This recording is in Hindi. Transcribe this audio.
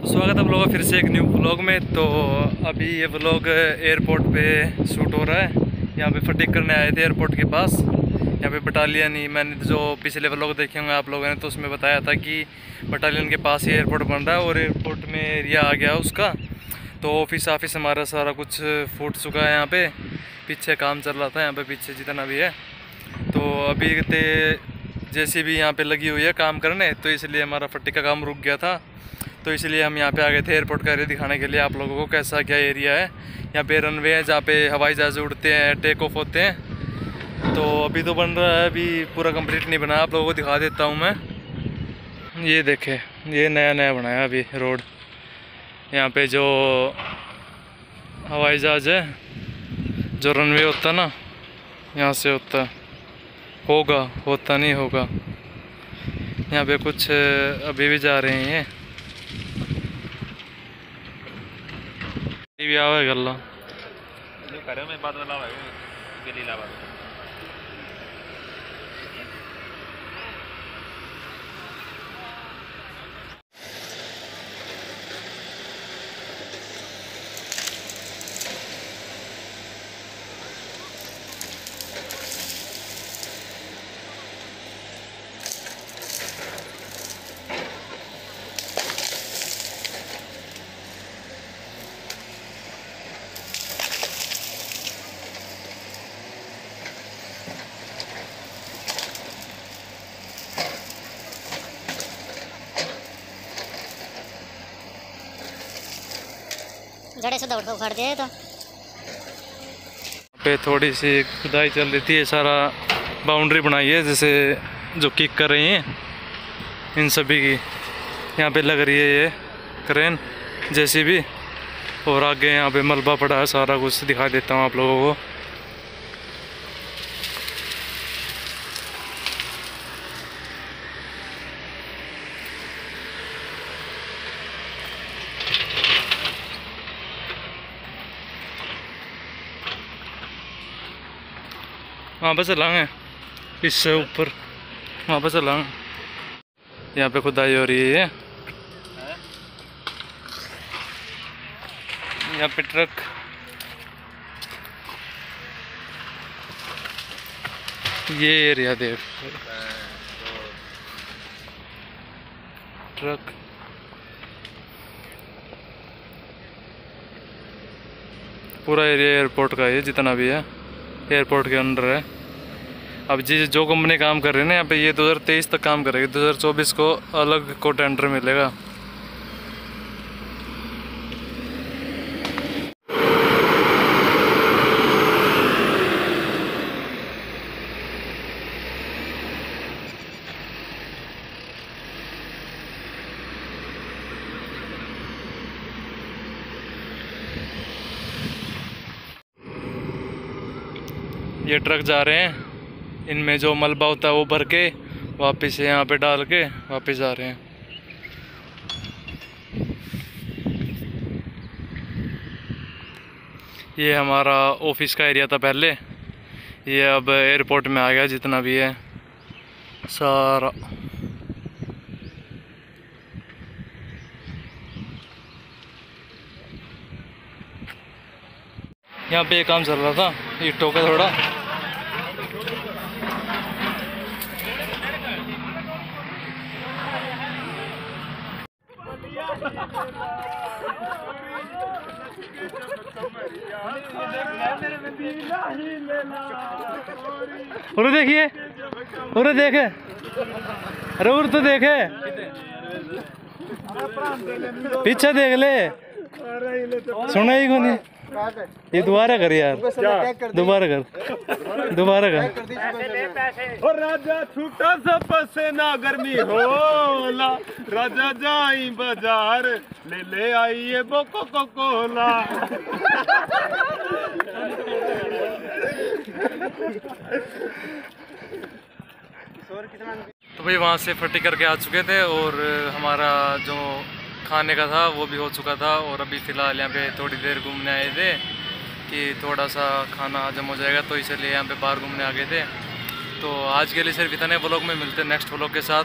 स्वागत है आप लोगों फिर से एक न्यू ब्लॉग में। तो अभी ये ब्लॉग एयरपोर्ट पे शूट हो रहा है। यहाँ पे फटीक करने आए थे एयरपोर्ट के पास। यहाँ पे बटालियन ही, मैंने जो पिछले ब्लॉग देखे होंगे आप लोगों ने तो उसमें बताया था कि बटालियन के पास ही एयरपोर्ट बन रहा है और एयरपोर्ट में एरिया आ गया उसका। तो ऑफ़िस ऑफ़िस हमारा सारा कुछ फूट चुका है यहाँ पे। पीछे काम चल रहा था, यहाँ पे पीछे जितना भी है। तो अभी जैसी भी यहाँ पे लगी हुई है काम करने तो इसलिए हमारा फट्टी का काम रुक गया था। तो इसलिए हम यहाँ पे आ गए थे एयरपोर्ट का एरिया दिखाने के लिए। आप लोगों को कैसा क्या एरिया है? यहाँ पे रनवे है, जहाँ पे हवाई जहाज़ उड़ते हैं टेक ऑफ़ होते हैं। तो अभी तो बन रहा है, अभी पूरा कंप्लीट नहीं बना। आप लोगों को दिखा देता हूँ मैं। ये देखे, ये नया नया बनाया अभी रोड यहाँ पे जो हवाई जहाज़ है, जो रनवे होता ना, यहाँ से होता होगा, होता नहीं होगा। यहाँ पे कुछ अभी भी जा रहे हैं ये भी आवे गल्ला जो करे मैं बाद वाला है गली लावा जड़े से दौड़ उखाड़ दिया तो। पे थोड़ी सी खुदाई चल रही थी, ये सारा बाउंड्री बनाई है, जैसे जो किक कर रही हैं, इन सभी की। यहाँ पे लग रही है ये क्रेन जैसी भी और आगे यहाँ पे मलबा पड़ा है, सारा कुछ दिखा देता हूँ आप लोगों को। वहाँ पर चलाएँगे इससे ऊपर वहाँ पर चलाएँगे यहाँ पे खुदाई हो रही है ये। यहाँ पे ट्रक। ये एरिया देख। ट्रक। पूरा एरिया एयरपोर्ट का है, जितना भी है। एयरपोर्ट के अंडर है। अब जी, जो कंपनी काम कर रही है ना यहाँ पे, ये 2023 तक काम करेगी। 2024 को अलग को टेंडर मिलेगा। ये ट्रक जा रहे हैं। इनमें जो मलबा होता है वो भर के वापस यहाँ पे डाल के वापस जा रहे हैं। ये हमारा ऑफ़िस का एरिया था पहले। ये अब एयरपोर्ट में आ गया जितना भी है। सारा। यहाँ पे काम चल रहा था। ईटों का थोड़ा। उरे देखिए उरे देखे। अरे उर तो देखे। पीछे देख ले। सुना ही कोनी। ये दोबारा कर यार। दोबारा कर। दोबारा कर। और राजा छूटा सा पसेना गर्मी होला राजा जाई बाज़ार ले ले आई ये बोको को कोला तो भाई वहाँ से फटी करके आ चुके थे और हमारा जो खाने का था, वो भी हो चुका था और अभी फ़िलहाल यहाँ पे थोड़ी देर घूमने आए थे कि थोड़ा सा खाना हजम हो जाएगा तो इसलिए यहाँ पे बाहर घूमने आ गए थे। तो आज के लिए सिर्फ़ इतने ब्लॉग में मिलते हैं नेक्स्ट ब्लॉग के साथ।